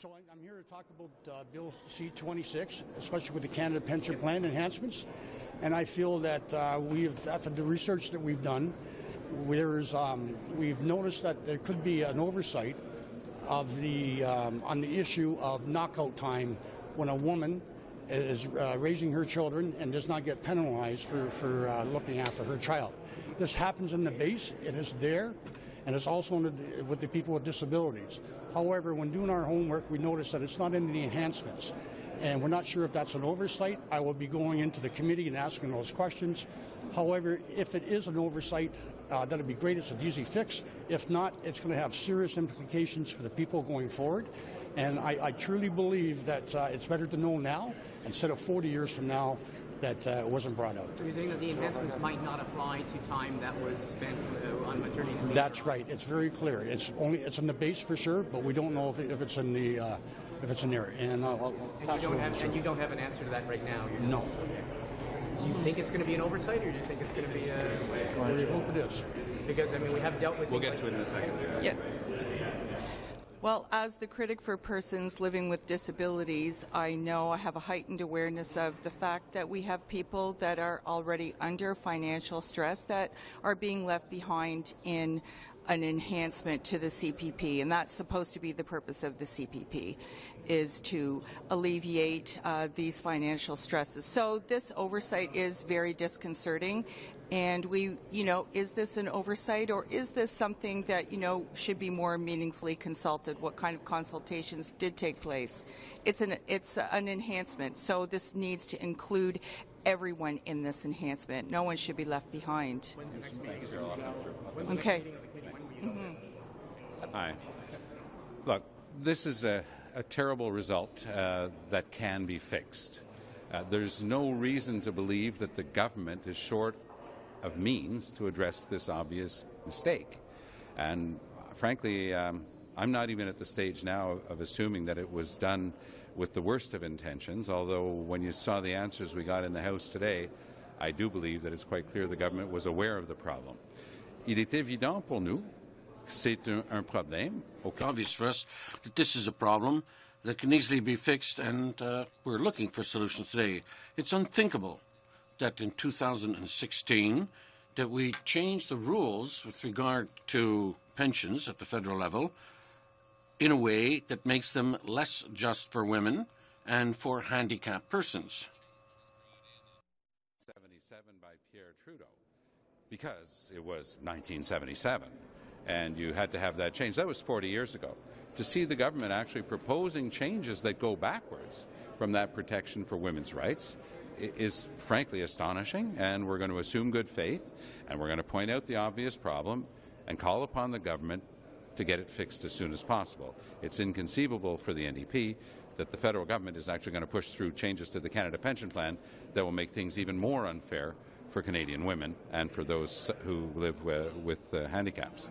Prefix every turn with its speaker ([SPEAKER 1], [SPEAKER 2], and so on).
[SPEAKER 1] So I'm- here to talk about uh, Bill C-26, especially with the Canada Pension Plan enhancements. And I feel that uh, we've, after the research that we've done, there's, um, we've noticed that there could be an oversight of the, um, on the issue of knockout time when a woman is uh, raising her children and does not get penalized for, for uh, looking after her child. This happens in the base, it is there, and it's also the, with the people with disabilities. However, when doing our homework, we noticed that it's not in the enhancements. And we're not sure if that's an oversight. I will be going into the committee and asking those questions. However, if it is an oversight, uh, that'd be great. It's an easy fix. If not, it's going to have serious implications for the people going forward. And I, I truly believe that uh, it's better to know now instead of 40 years from now that uh, wasn't brought out.
[SPEAKER 2] So you're saying that the enhancements might not apply to time that was spent uh, on maternity leave?
[SPEAKER 1] That's right. It's very clear. It's only it's in the base for sure, but we don't know if, if it's in the uh, if it's in there. And I'll, I'll
[SPEAKER 2] And you, don't have, and you don't have an answer to that right now? You're
[SPEAKER 1] No.
[SPEAKER 2] Do you think it's going to be an oversight, or do you think it's going to be a...
[SPEAKER 1] We hope it is.
[SPEAKER 2] Because, I mean, we have dealt with...
[SPEAKER 3] We'll
[SPEAKER 2] things
[SPEAKER 3] get to it in a second.
[SPEAKER 4] Yeah. Well, as the critic for persons living with disabilities, I know I have a heightened awareness of the fact that we have people that are already under financial stress that are being left behind in an enhancement to the CPP, and that's supposed to be the purpose of the CPP, is to alleviate uh, these financial stresses. So this oversight is very disconcerting, and we, you know, is this an oversight or is this something that, you know, should be more meaningfully consulted? What kind of consultations did take place? It's an, it's an enhancement, so this needs to include everyone in this enhancement. No one should be left behind. Okay.
[SPEAKER 3] Hi. Look, this is a, a terrible result uh, that can be fixed. Uh, there's no reason to believe that the government is short of means to address this obvious mistake. And frankly, um, I'm not even at the stage now of assuming that it was done with the worst of intentions, although when you saw the answers we got in the House today, I do believe that it's quite clear the government was aware of the problem. Il est évident pour nous c'est un, un problème auquel
[SPEAKER 5] obvious for us that this is a problem that can easily be fixed, and uh, we're looking for solutions today. It's unthinkable that in 2016 that we change the rules with regard to pensions at the federal level in a way that makes them less just for women and for handicapped persons.
[SPEAKER 3] 77 by Pierre Trudeau because it was 1977 and you had to have that change. That was 40 years ago. To see the government actually proposing changes that go backwards from that protection for women's rights is frankly astonishing, and we're going to assume good faith and we're going to point out the obvious problem and call upon the government to get it fixed as soon as possible. It's inconceivable for the NDP that the federal government is actually going to push through changes to the Canada Pension Plan that will make things even more unfair for Canadian women and for those who live uh, with uh, handicaps.